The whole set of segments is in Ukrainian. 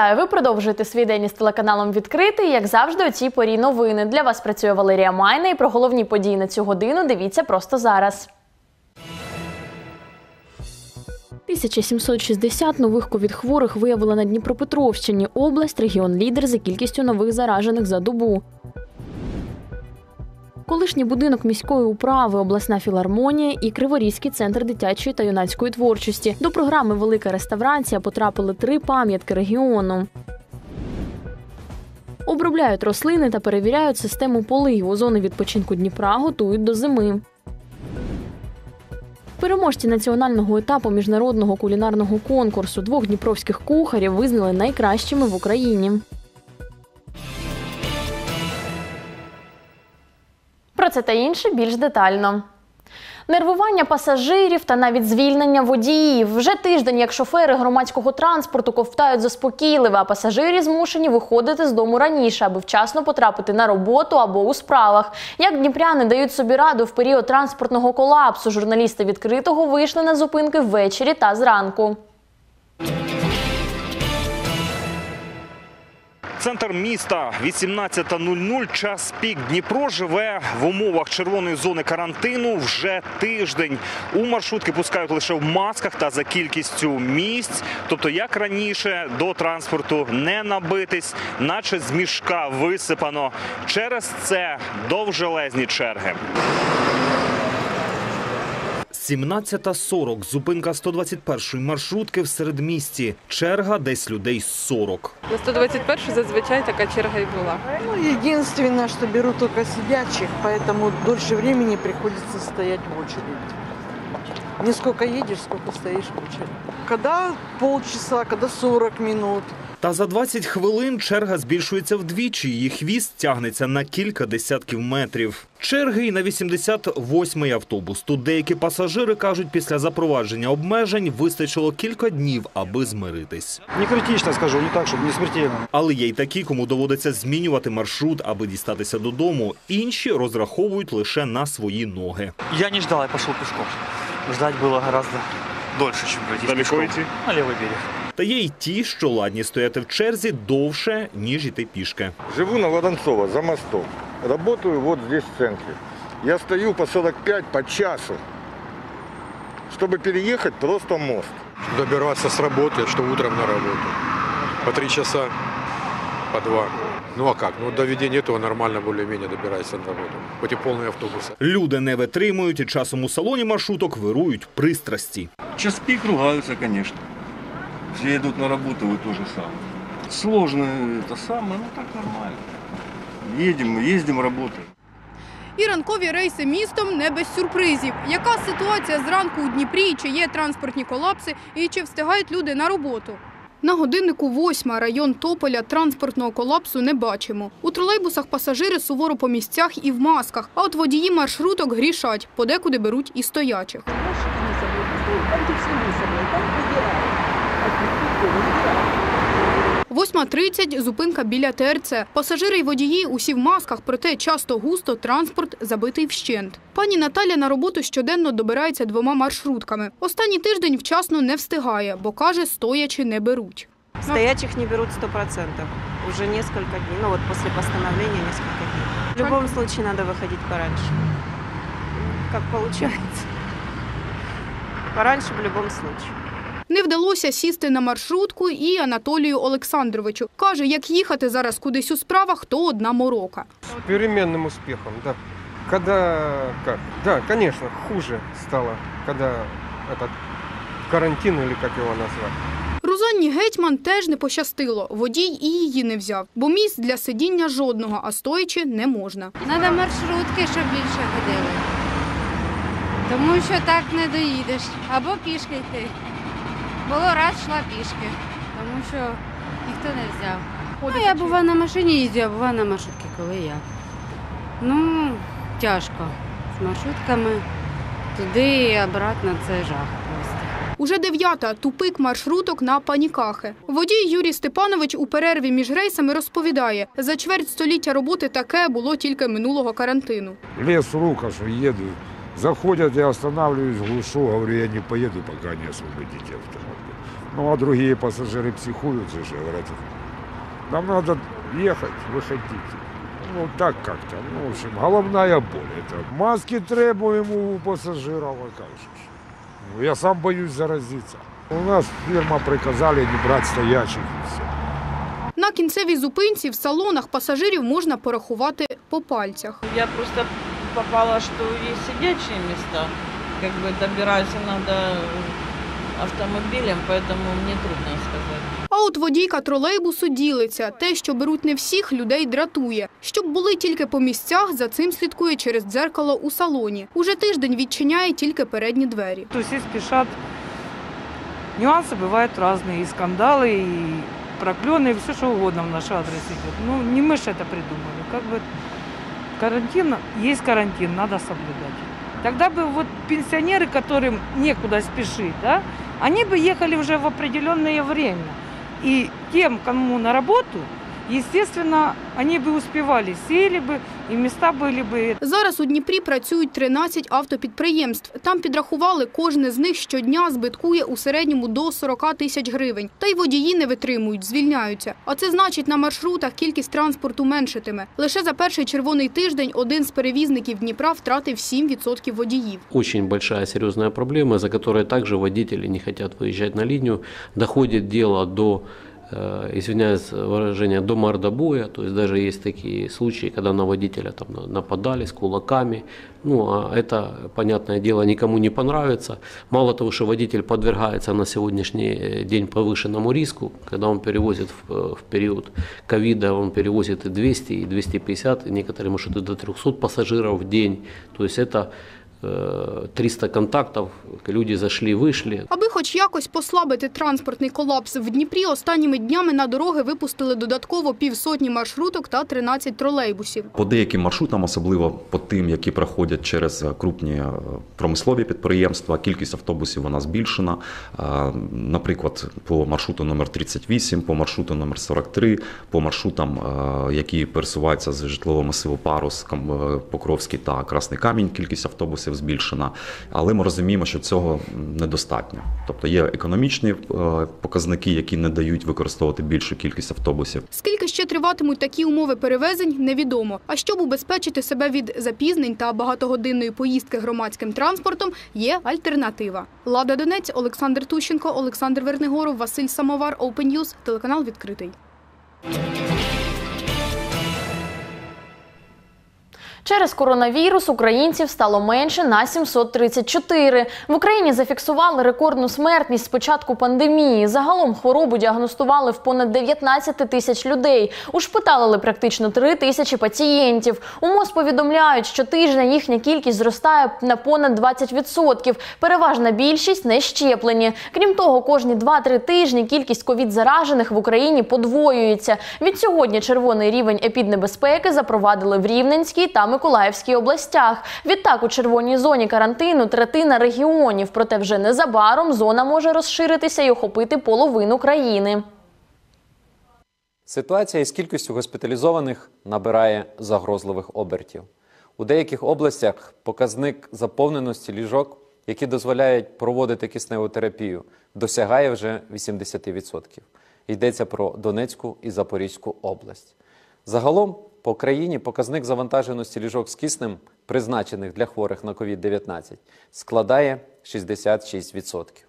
Вітаю! Ви продовжуєте свій день із телеканалом Відкритий. Як завжди, у цій порі новини. Для вас працює Валерія Майна і про головні події на цю годину дивіться просто зараз. 1760 нових ковід-хворих виявили на Дніпропетровщині. Область регіон лідер за кількістю нових заражених за добу. Колишній будинок міської управи, обласна філармонія і Криворізький центр дитячої та юнацької творчості. До програми Велика реставрація потрапили три пам'ятки регіону. Обробляють рослини та перевіряють систему поливу. Зони відпочинку Дніпра готують до зими. Переможці національного етапу міжнародного кулінарного конкурсу двох дніпровських кухарів визнали найкращими в Україні. Про це та інше більш детально. Нервування пасажирів та навіть звільнення водіїв. Вже тиждень, як шофери громадського транспорту ковтають заспокійливе, а пасажирі змушені виходити з дому раніше, аби вчасно потрапити на роботу або у справах. Як дніпряни дають собі раду в період транспортного колапсу, журналісти відкритого вийшли на зупинки ввечері та зранку. Центр міста 18.00, час пік. Дніпро живе в умовах червоної зони карантину вже тиждень. У маршрутки пускають лише в масках та за кількістю місць. Тобто, як раніше, до транспорту не набитись, наче з мішка висипано. Через це довжелезні черги. 17.40. Зупинка 121-ї маршрутки в середмісті. Черга десь людей 40. На 121 зазвичай така черга і була. Ну, единственное, что беру только сидячих, поэтому дольше времени приходится стоять в очереди. Не сколько едешь, сколько стоишь в очереди. Когда полчаса, когда 40 минут. Та за 20 хвилин черга збільшується вдвічі. Її хвіст тягнеться на кілька десятків метрів. Черги й на 88-й автобус. Тут деякі пасажири кажуть, після запровадження обмежень вистачило кілька днів, аби змиритись. Не критично скажу, не так, щоб не смертельно. Але є й такі, кому доводиться змінювати маршрут, аби дістатися додому. Інші розраховують лише на свої ноги. Я не ждал, я пошел пешком. Ждать было гораздо дольше, чем пройтись пешком. На левый берег. Та є й ті, що ладні стояти в черзі довше, ніж іти пішки. Живу на Ладонцова, за мостом. Работаю вот здесь в центре. Я стою по 45 по часу, чтобы переехать просто мост. добираться с работы, что утром на работу. По три часа, по два. Ну а как? Ну до введения этого нормально более-менее добирается на работу. Хоть и полные автобусы. Люди не витримують і часом у салоні маршруток вирують пристрасті. Час пик ругаются, конечно. Все идут на работу, вы тоже самое. Сложно это самое, ну так нормально. Едем, ездим, работаем. І ранкові рейси містом не без сюрпризів. Яка ситуація зранку у Дніпрі? Чи є транспортні колапси і чи встигають люди на роботу? На годиннику восьма район Тополя транспортного колапсу не бачимо. У тролейбусах пасажири суворо по місцях і в масках, а от водії маршруток грішать, подекуди беруть і стоячих. 8.30 – зупинка біля ТРЦ. Пасажири й водії усі в масках, проте часто густо транспорт забитий вщент. Пані Наталя на роботу щоденно добирається двома маршрутками. Останній тиждень вчасно не встигає, бо каже, стоячи не беруть. Стоячих не берут 100%. Уже несколько дней. Ну вот после постановления несколько дней. В любом случае надо выходить пораньше. Как получается. Пораньше в любом случае. Не вдалося сісти на маршрутку і Анатолію Олександровичу. Каже, як їхати зараз кудись у справах, то одна морока. С переменным успехом, да. Когда, как? Да, конечно, хуже стало, когда этот карантин или как его назвать. Розанні Гетьман теж не пощастило. Водій і її не взяв, бо місць для сидіння жодного, а стоячи не можна. Треба маршрутки, щоб більше ходили. Тому що так не доїдеш. Або пішки йти. Було раз йшла пішки, тому що ніхто не взяв. Ну, я бува на машині їздю, а бува на маршрутці, коли я. Ну, тяжко. З маршрутками туди і обратно це жах просто. Уже дев'ята тупик маршруток на панікахи. Водій Юрій Степанович у перерві між рейсами розповідає, за чверть століття роботи таке було тільки минулого карантину. Лес в рука, что еду. Заходят, я останавливаюсь, глушу, говорю, я не поеду, пока не освободите автомобиль. Ну, а другие пассажиры психуют же, же, говорят, нам надо ехать, выходите. Ну, так как-то. Ну, в общем, головная боль. Это маски требуем у пассажиров, а как же ж. Ну, я сам боюсь заразиться. У нас фирма приказали не брать стоячих и все. На кінцевій зупинці в салонах пасажирів можна порахувати по пальцях. Я просто попала, что есть сидячие места. Как бы добираться надо автомобилем, поэтому мне трудно сказать. А от водійка тролейбусу ділиться. Те, що беруть не всіх, людей дратує. Щоб були тільки по місцях, за цим слідкує через дзеркало у салоні. Уже тиждень відчиняє тільки передні двері. То все спешат. Нюансы бывают разные, и скандалы, и проклёны, и все что угодно в наш адрес идет. Ну, не мы же это придумали. Как бы карантин, есть карантин, надо соблюдать. Тогда бы вот пенсионеры, которым некуда спешить, да, они бы ехали уже в определенное время. И тем, кому на работу, естественно, они бы успевали, сели бы, и места были бы Зараз у Дніпрі працюють 13 автопідприємств. Там підрахували, кожне з них щодня збиткує у середньому до 40 тисяч гривень. Та й водії не витримують, звільняються. А це значить, на маршрутах кількість транспорту меншитиме. Лише за перший червоний тиждень один з перевізників Дніпра втратив 7% водіїв. Очень большая серьезная проблема, за которой также водители не хотят выезжать на линию. Доходит дело до, э, извиняюсь за выражение, до мордобоя. То есть даже есть такие случаи, когда на водителя там на- нападали с кулаками. Ну, а это, понятное дело, никому не понравится. Мало того, что водитель подвергается на сегодняшний э, день повышенному риску, когда он перевозит в, э, в период ковида, он перевозит и 200, и 250, и некоторые маршруты до 300 пассажиров в день. То есть это э, 300 контактов, люди зашли, вышли. Аби хоч якось послабити транспортний колапс в Дніпрі, останніми днями на дороги випустили додатково півсотні маршруток та 13 тролейбусів. По деяким маршрутам, особливо по тим, які проходять через е, крупні е, промислові підприємства, кількість автобусів вона збільшена. Е, Наприклад, по маршруту номер 38, по маршруту номер 43, по маршрутам, які пересуваються з житлового масиву Парус, Покровський та Красний Камінь, кількість автобусів збільшена. Але ми розуміємо, що цього недостатньо. Тобто є економічні е, показники, які не дають використовувати більшу кількість автобусів. Скільки ще триватимуть такі умови перевезень, невідомо. А щоб убезпечити себе від запізнень та багатогодинної поїздки громадським транспортом, є альтернатива. Лада Донець, Олександр Тущенко, Олександр Вернигоров, Василь Самовар, Open News, телеканал відкритий. Через коронавірус українців стало менше на 734. В Україні зафіксували рекордну смертність з початку пандемії. Загалом хворобу діагностували в понад 19 тисяч людей. Ушпиталили практично 3 тисячі пацієнтів. У МОЗ повідомляють, що тижня їхня кількість зростає на понад 20%. Переважна більшість не щеплені. Крім того, кожні 2-3 тижні кількість ковід-заражених в Україні подвоюється. Від сьогодні червоний рівень епіднебезпеки запровадили в Рівненській та Миколаївській областях. Відтак у червоній зоні карантину третина регіонів. Проте вже незабаром зона може розширитися і охопити половину країни. Ситуація із кількістю госпіталізованих набирає загрозливих обертів. У деяких областях показник заповненості ліжок, які дозволяють проводити кисневу терапію, досягає вже 80%. Йдеться про Донецьку і Запорізьку область. Загалом по країні показник завантаженості ліжок з киснем, призначених для хворих на COVID-19, складає 66%.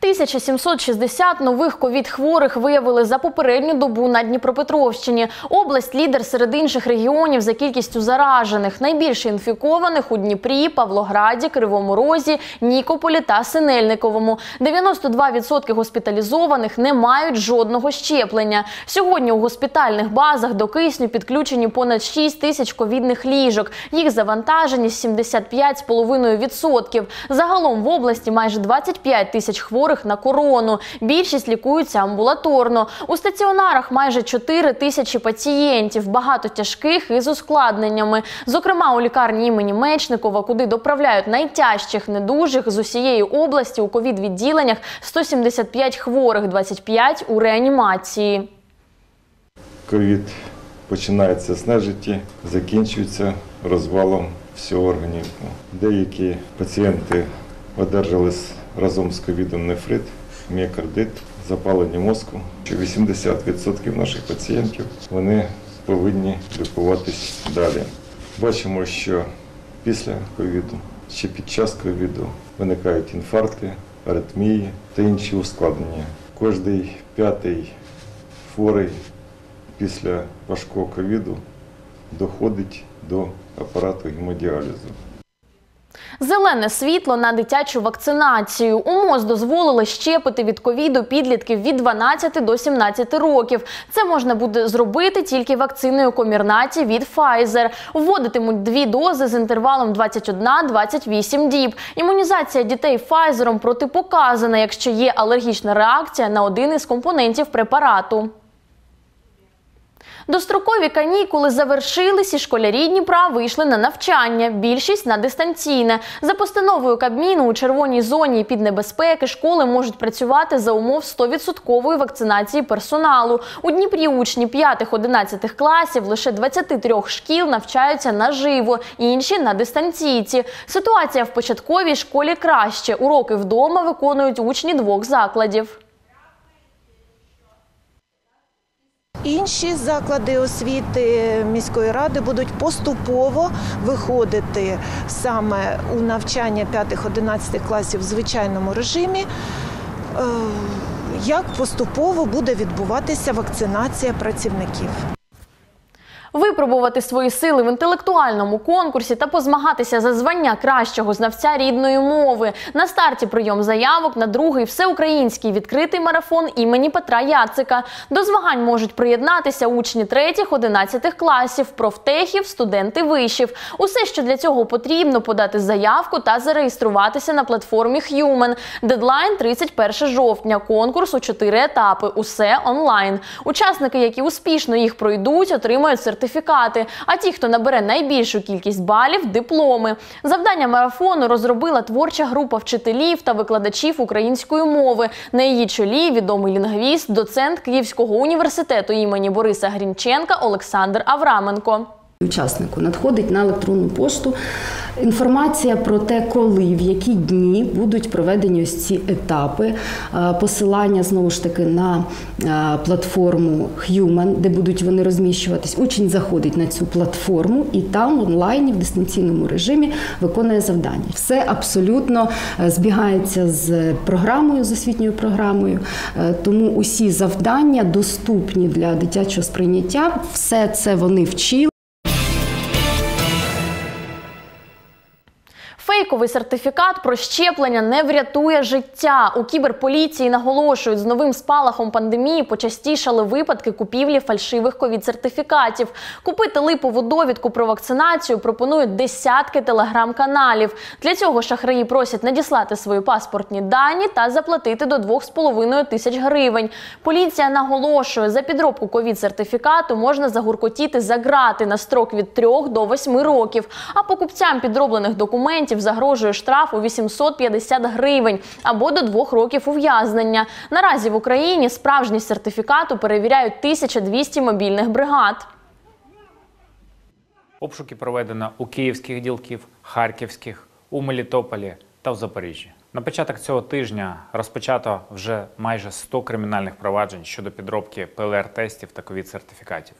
1760 нових ковід-хворих виявили за попередню добу на Дніпропетровщині. Область лідер серед інших регіонів за кількістю заражених. Найбільше інфікованих у Дніпрі, Павлограді, Кривому Розі, Нікополі та Синельниковому. 92% госпіталізованих не мають жодного щеплення. Сьогодні у госпітальних базах до кисню підключені понад 6 тисяч ковідних ліжок. Їх завантаженість 75,5%. Загалом в області майже 25 тисяч хворих на корону. Більшість лікуються амбулаторно. У стаціонарах майже 4 тисячі пацієнтів, багато тяжких із ускладненнями. Зокрема, у лікарні імені Мечникова, куди доправляють найтяжчих недужих з усієї області у ковід-відділеннях 175 хворих, 25 у реанімації. Ковід починається з нежиті, закінчується розвалом всього організму. Деякі пацієнти одержали з- разом з ковідом нефрит, міокардит, запалення мозку. Що 80% наших пацієнтів вони повинні лікуватись далі. Бачимо, що після ковіду чи під час ковіду виникають інфаркти, аритмії та інші ускладнення. Кожний п'ятий хворий після важкого ковіду доходить до апарату гемодіалізу. Зелене світло на дитячу вакцинацію. У МОЗ дозволили щепити від ковіду підлітків від 12 до 17 років. Це можна буде зробити тільки вакциною Комірнаті від Pfizer. Вводитимуть дві дози з інтервалом 21-28 діб. Імунізація дітей Pfizer протипоказана, якщо є алергічна реакція на один із компонентів препарату. Дострокові канікули завершились і школярі Дніпра вийшли на навчання. Більшість на дистанційне. За постановою Кабміну у червоній зоні під небезпеки школи можуть працювати за умов 100% вакцинації персоналу. У Дніпрі учні 5-11 класів лише 23 шкіл навчаються наживо, інші на дистанційці. Ситуація в початковій школі краще. Уроки вдома виконують учні двох закладів. Інші заклади освіти міської ради будуть поступово виходити саме у навчання 5-11 класів в звичайному режимі. Е, Як поступово буде відбуватися вакцинація працівників? Випробувати свої сили в інтелектуальному конкурсі та позмагатися за звання кращого знавця рідної мови. На старті прийом заявок на другий всеукраїнський відкритий марафон імені Петра Яцика. До змагань можуть приєднатися учні 3-11 класів, профтехів, студенти вишів. Усе, що для цього потрібно, подати заявку та зареєструватися на платформі Human. Дедлайн 31 жовтня. Конкурс у чотири етапи. Усе онлайн. Учасники, які успішно їх пройдуть, отримають сертифікати. А ті, хто набере найбільшу кількість балів, дипломи. Завдання марафону розробила творча група вчителів та викладачів української мови. На її чолі відомий лінгвіст, доцент Київського університету імені Бориса Грінченка Олександр Авраменко. Учаснику надходить на електронну пошту інформація про те, коли, в які дні будуть проведені ось ці етапи, Е, посилання знову ж таки на е, платформу Human, де будуть вони розміщуватись. Учень заходить на цю платформу і там онлайні в дистанційному режимі виконує завдання. Все абсолютно е, збігається з програмою, з освітньою програмою, тому усі завдання доступні для дитячого сприйняття. Все це вони вчили. Фейковий сертифікат про щеплення не врятує життя. У кіберполіції наголошують, з новим спалахом пандемії почастішали випадки купівлі фальшивих ковід-сертифікатів. Купити липову довідку про вакцинацію пропонують десятки телеграм-каналів. Для цього шахраї просять надіслати свої паспортні дані та заплатити до 2,5 тисяч гривень. Поліція наголошує, за підробку ковід-сертифікату можна загуркотіти за грати на строк від 3 до 8 років. А покупцям підроблених документів загрожує штраф у 850 гривень або до 2 років ув'язнення. Наразі в Україні справжність сертифікату перевіряють 1200 мобільних бригад. Обшуки проведено у київських ділків, харківських, у Мелітополі та в Запоріжжі. На початок цього тижня розпочато вже майже 100 кримінальних проваджень щодо підробки ПЛР-тестів та ковід-сертифікатів.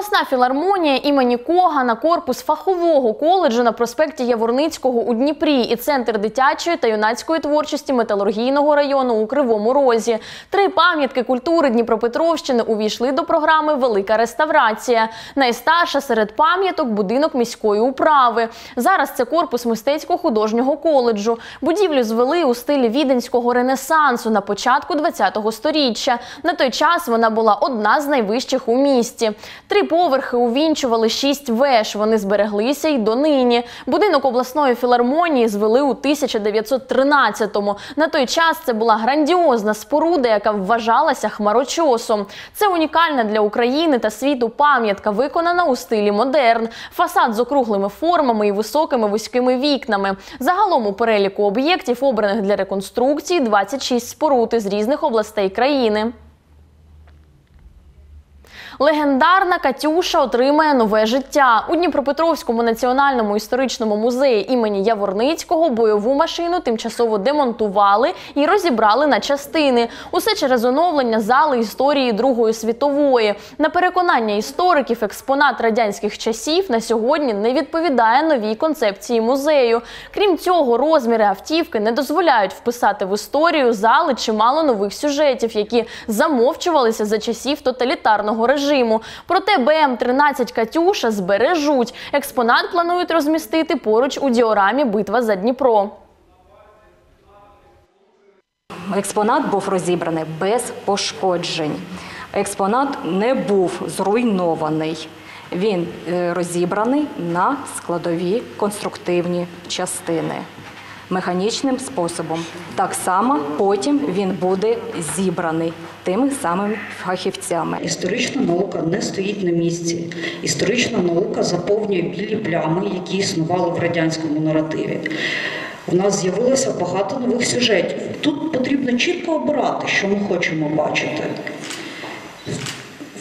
Обласна філармонія імені Когана, корпус фахового коледжу на проспекті Яворницького у Дніпрі і центр дитячої та юнацької творчості металургійного району у Кривому Розі. Три пам'ятки культури Дніпропетровщини увійшли до програми Велика реставрація. Найстарша серед пам'яток будинок міської управи. Зараз це корпус мистецько-художнього коледжу. Будівлю звели у стилі віденського ренесансу на початку ХХ століття. На той час вона була одна з найвищих у місті. Три поверхи увінчували шість веж. Вони збереглися й донині. Будинок обласної філармонії звели у 1913-му. На той час це була грандіозна споруда, яка вважалася хмарочосом. Це унікальна для України та світу пам'ятка, виконана у стилі модерн. Фасад з округлими формами і високими вузькими вікнами. Загалом у переліку об'єктів, обраних для реконструкції, 26 споруд із різних областей країни. Легендарна Катюша отримає нове життя. У Дніпропетровському національному історичному музеї імені Яворницького бойову машину тимчасово демонтували і розібрали на частини. Усе через оновлення зали історії Другої світової. На переконання істориків, експонат радянських часів на сьогодні не відповідає новій концепції музею. Крім цього, розміри автівки не дозволяють вписати в історію зали чимало нових сюжетів, які замовчувалися за часів тоталітарного режиму. Проте БМ-13 Катюша збережуть. Експонат планують розмістити поруч у діорамі Битва за Дніпро. Експонат був розібраний без пошкоджень. Експонат не був зруйнований. Він е, розібраний на складові конструктивні частини механічним способом. Так само потім він буде зібраний тими самими фахівцями. Історична наука не стоїть на місці. Історична наука заповнює білі плями, які існували в радянському наративі. У нас з'явилося багато нових сюжетів. Тут потрібно чітко обирати, що ми хочемо бачити.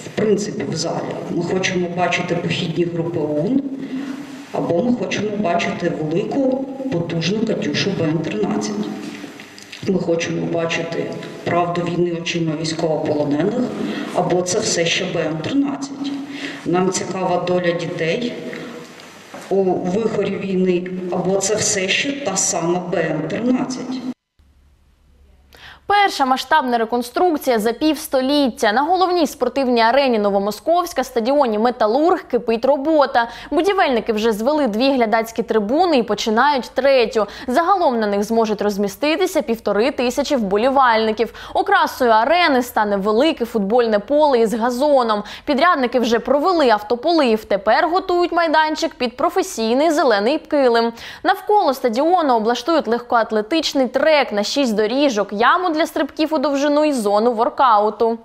В принципі, в залі ми хочемо бачити похідні групи ОУН, або ми хочемо бачити велику потужну Катюшу БМ-13. Ми хочемо бачити правду війни очима військовополонених, або це все ще БМ-13. Нам цікава доля дітей у вихорі війни, або це все ще та сама БМ-13. Перша масштабна реконструкція за півстоліття. На головній спортивній арені Новомосковська стадіоні Металург кипить робота. Будівельники вже звели дві глядацькі трибуни і починають третю. Загалом на них зможуть розміститися півтори тисячі вболівальників. Окрасою арени стане велике футбольне поле із газоном. Підрядники вже провели автополив. Тепер готують майданчик під професійний зелений килим. Навколо стадіону облаштують легкоатлетичний трек на шість доріжок, яму для стрибків у довжину і зону воркауту.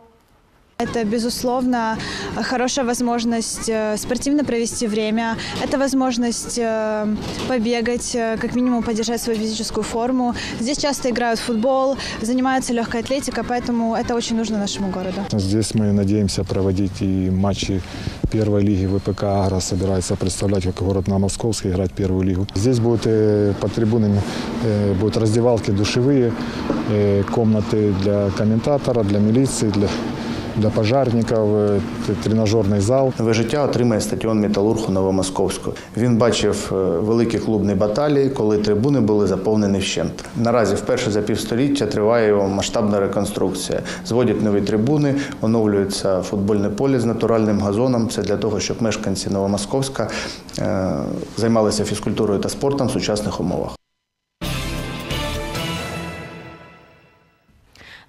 Это, безусловно, хорошая возможность э, спортивно провести время. Это возможность э, побегать, э, как минимум поддержать свою физическую форму. Здесь часто играют в футбол, занимаются легкой атлетикой, поэтому это очень нужно нашему городу. Здесь мы надеемся проводить и матчи первой лиги ВПК «Агро» собирается представлять как город на Московской, играть первую лигу. Здесь будут э, под трибунами э, будут раздевалки душевые, э, комнаты для комментатора, для милиции, для для пожарників, е, тренажерний зал. Нове життя отримає стадіон Металург Новомосковську. Він бачив е, великі клубні баталії, коли трибуни були заповнені вщент. Наразі вперше за півстоліття триває його масштабна реконструкція. Зводять нові трибуни, оновлюється футбольне поле з натуральним газоном. Це для того, щоб мешканці Новомосковська е, займалися фізкультурою та спортом в сучасних умовах.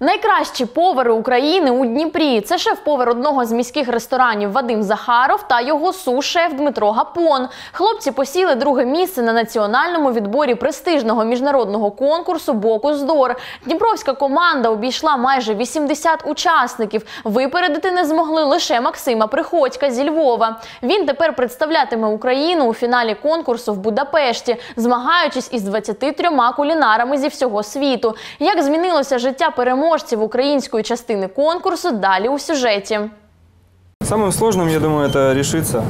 Найкращі повари України у Дніпрі. Це шеф-повар одного з міських ресторанів Вадим Захаров та його су-шеф Дмитро Гапон. Хлопці посіли друге місце на національному відборі престижного міжнародного конкурсу Бокус-Дор. Дніпровська команда обійшла майже 80 учасників. Випередити не змогли лише Максима Приходька зі Львова. Він тепер представлятиме Україну у фіналі конкурсу в Будапешті, змагаючись із 23 кулінарами зі всього світу. Як змінилося життя переможців переможців української частини конкурсу далі у сюжеті. Самым сложным, я думаю, это решиться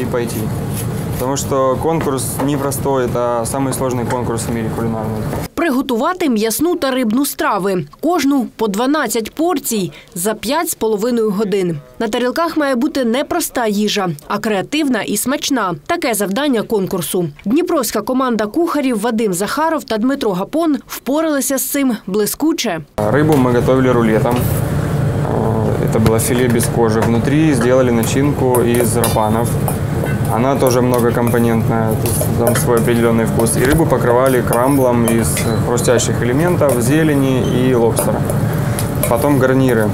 и пойти. Потому что конкурс непростой, это самый сложный конкурс в мире кулинарный. Приготувати м'ясну та рибну страви. Кожну по 12 порцій за 5,5 годин. На тарілках має бути не проста їжа, а креативна і смачна. Таке завдання конкурсу. Дніпровська команда кухарів Вадим Захаров та Дмитро Гапон впоралися з цим блискуче. Рыбу мы готовили рулетом. Это было филе без кожи. Внутри сделали начинку из рапанов. Она тоже многокомпонентная, там свой определенный вкус. И рыбу покрывали крамблом из хрустящих элементов, зелени и лобстера. Потом гарниры.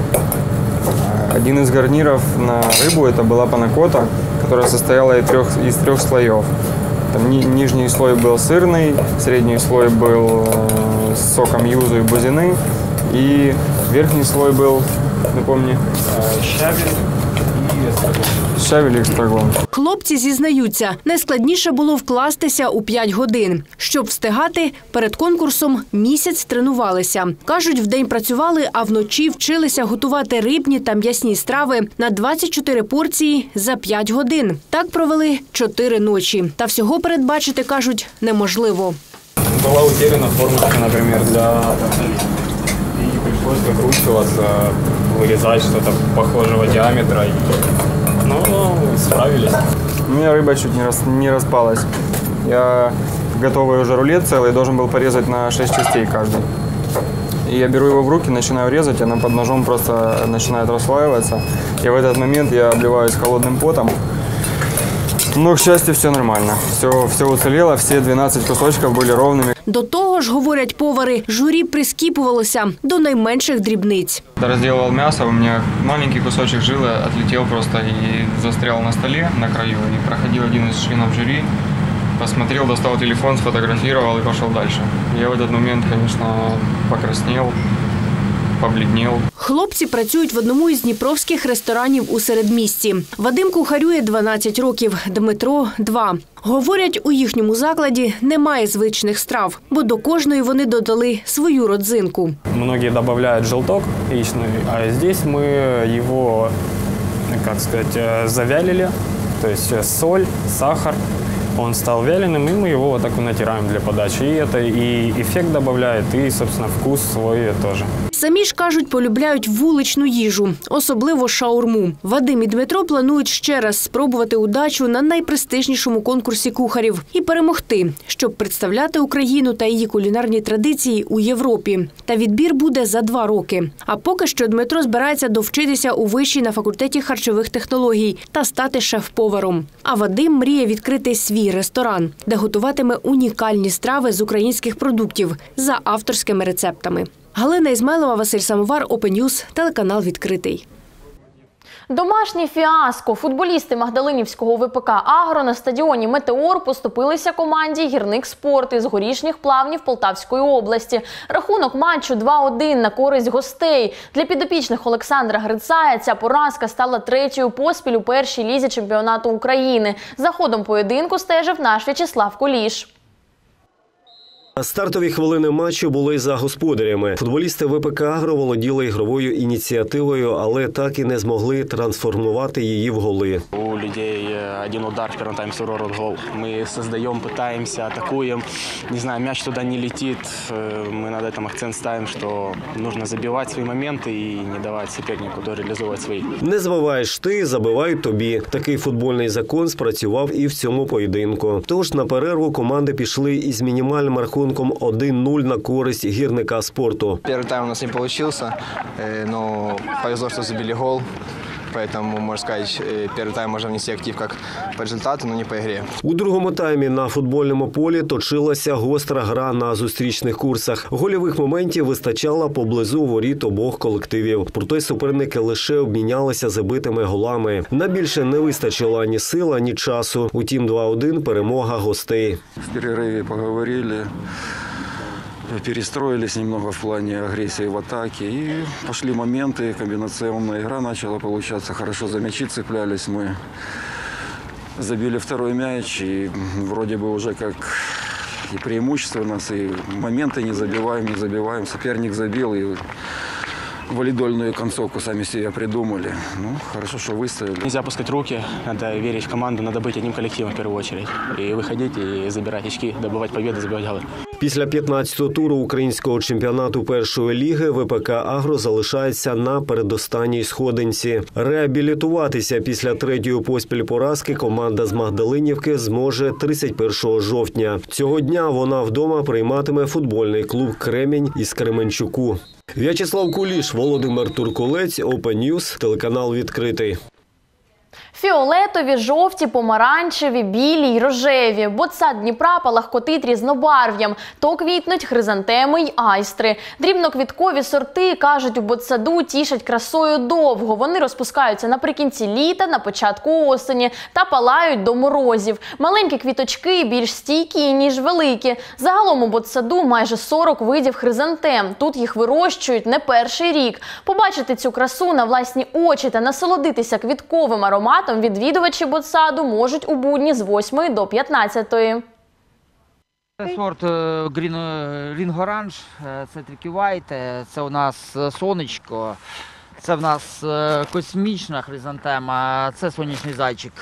Один из гарниров на рыбу это была панакота, которая состояла из трех, из трех слоев. Там ни, нижний слой был сырный, средний слой был э, с соком юзу и бузины, и верхний слой был, напомни, э, щавель Щавель Экстрагон. Хлопці зізнаються, найскладніше було вкластися у 5 годин. Щоб встигати, перед конкурсом місяць тренувалися. Кажуть, вдень працювали, а вночі вчилися готувати рибні та м'ясні страви на 24 порції за 5 годин. Так провели 4 ночі. Та всього передбачити, кажуть, неможливо. Была утеряна формочка, например, для и пришлось выкручиваться, Вырезать что-то похожего диаметра. Ну, справились. У меня рыба чуть не, рас, не распалась. Я готовый уже рулет целый, должен был порезать на 6 частей каждый. И я беру его в руки, начинаю резать, она под ножом просто начинает расслаиваться. И в этот момент я обливаюсь холодным потом. Но, к счастью, все нормально. Все, все уцелело, все 12 кусочков были ровными. До того ж, говорять повари, журі прискіпувалося до найменших дрібниць. Когда разделывал мясо, у меня маленький кусочек жилы отлетел просто и застрял на столе на краю. И проходил один из членов жюри, посмотрел, достал телефон, сфотографировал и пошел дальше. Я в этот момент, конечно, покраснел, побледнел. Хлопці працюють в одному із дніпровських ресторанів у середмісті. Вадим кухарює 12 років, Дмитро – 2. Говорять, у їхньому закладі немає звичних страв, бо до кожної вони додали свою родзинку. Многие добавляют желток яичный, а здесь мы его, как сказать, э, завялили. То есть э, соль, сахар. Он стал вяленым, и мы его вот так вот натираем для подачи. И это и эффект добавляет, и, собственно, вкус свой тоже. Самі ж кажуть, полюбляють вуличну їжу, особливо шаурму. Вадим і Дмитро планують ще раз спробувати удачу на найпрестижнішому конкурсі кухарів і перемогти, щоб представляти Україну та її кулінарні традиції у Європі. Та відбір буде за два роки. А поки що Дмитро збирається довчитися у виші на факультеті харчових технологій та стати шеф-поваром. А Вадим мріє відкрити свій ресторан, де готуватиме унікальні страви з українських продуктів за авторськими рецептами. Галина Ізмайлова, Василь Самовар, Open телеканал відкритий. Домашнє фіаско. Футболісти Магдалинівського ВПК Агро на стадіоні Метеор поступилися команді Гірник спорт із горішніх плавнів Полтавської області. Рахунок матчу 2-1 на користь гостей. Для підопічних Олександра Грицая ця поразка стала третьою поспіль у першій лізі чемпіонату України. За ходом поєдинку стежив наш В'ячеслав Куліш. Стартові хвилини матчу були за господарями. Футболісти ВПК «Агро» володіли ігровою ініціативою, але так і не змогли трансформувати її в голи. У людей э, один удар в первом тайме второй рот гол. Мы создаем, пытаемся, атакуем. Не знаю, мяч туда не летит. Э, Мы над этим акцент ставим, что нужно забивать свои моменты и не давать сопернику реализовывать свои. Не забиваєш ти, забивають тобі. Такий футбольний закон спрацював і в цьому поєдинку. Тож на перерву команди пішли із мінімальним рахунком 1-0 на користь гірника спорту. Перший тайм у нас не вийшло, але но повезло, що забили гол Поэтому, можно сказать, э, первый тайм можно внести актив как по результату, но не по игре. У другому таймі на футбольному полі точилася гостра гра на зустрічних курсах. Гольових моментів вистачало поблизу воріт обох колективів. Проте суперники лише обмінялися забитими голами. На більше не вистачило ані сил, ані часу. Утім, 2-1 перемога гостей. В перерыве поговорили, Перестроились немного в плане агрессии в атаке. И пошли моменты, комбинационная игра начала получаться. Хорошо за мячи цеплялись мы. Забили второй мяч, и вроде бы уже как и преимущество у нас, и моменты не забиваем, не забиваем. Соперник забил, и валидольную концовку сами себе придумали. Ну, хорошо, что выставили. Нельзя опускать руки, надо верить в команду, надо быть одним коллективом в первую очередь. И выходить, и забирать очки, добывать победы, забивать голы. Після 15-го туру українського чемпіонату першої ліги ВПК Агро залишається на передостанній сходинці. Реабілітуватися після третьої поспіль поразки команда з Магдалинівки зможе 31 жовтня. Цього дня вона вдома прийматиме футбольний клуб Кремінь із Кременчуку. В'ячеслав Куліш, Володимир Туркулець, Open News, телеканал відкритий. Фіолетові, жовті, помаранчеві, білі й рожеві. Ботсад Дніпра палахкотить різнобарв'ям. То квітнуть хризантеми й айстри. Дрібноквіткові сорти, кажуть, у ботсаду тішать красою довго. Вони розпускаються наприкінці літа, на початку осені та палають до морозів. Маленькі квіточки більш стійкі, ніж великі. Загалом у ботсаду майже 40 видів хризантем. Тут їх вирощують не перший рік. Побачити цю красу на власні очі та насолодитися квітковим ароматом відвідувачі ботсаду можуть у будні з 8 до 15. Це сорт Рінгоранж. Е, Ring Orange, е, це тріківайт, е, це у нас е, сонечко, це в нас е, космічна хризантема, це сонячний зайчик.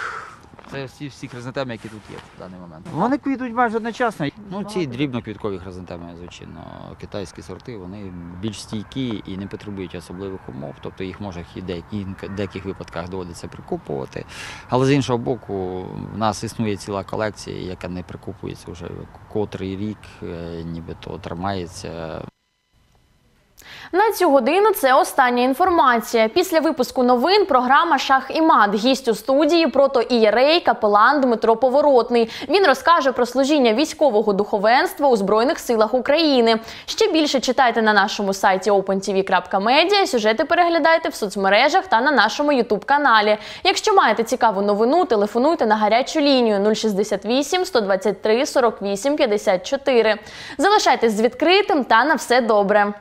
Це всі, всі хризантеми, які тут є в даний момент. Вони квітуть майже одночасно. Ну, ці дрібноквіткові хризантеми, звичайно, китайські сорти, вони більш стійкі і не потребують особливих умов. Тобто їх може і в деяких випадках доводиться прикупувати. Але з іншого боку, в нас існує ціла колекція, яка не прикупується вже котрий рік, е, нібито тримається. На цю годину це остання інформація. Після випуску новин програма Шах і мат. Гість у студії протоієрей капелан Дмитро Поворотний. Він розкаже про служіння військового духовенства у Збройних силах України. Ще більше читайте на нашому сайті opentv.media, Сюжети переглядайте в соцмережах та на нашому ютуб каналі. Якщо маєте цікаву новину, телефонуйте на гарячу лінію 068 123 48 54. Залишайтесь з відкритим та на все добре.